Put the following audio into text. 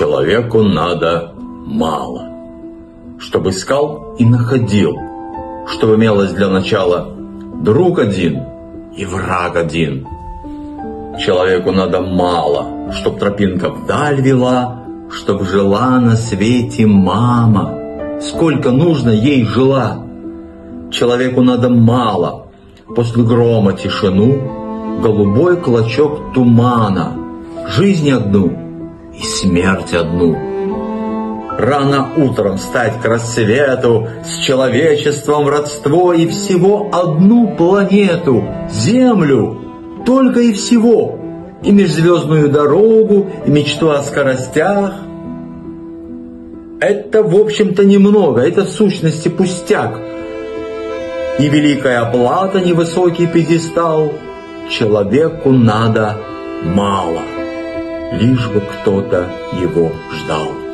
человеку надо мало. Чтобы искал и находил, чтобы имелось для начала друг один и враг один. Человеку надо мало, чтоб тропинка вдаль вела, чтоб жила на свете мама. Сколько нужно ей жила. Человеку надо мало, после грома тишину, голубой клочок тумана, жизнь одну и смерть одну. Рано утром стать к рассвету, с человечеством родство и всего одну планету, Землю, только и всего, и межзвездную дорогу, и мечту о скоростях. Это, в общем-то, немного, это в сущности пустяк. И великая оплата, невысокий пьедестал, человеку надо мало, лишь бы кто-то его ждал.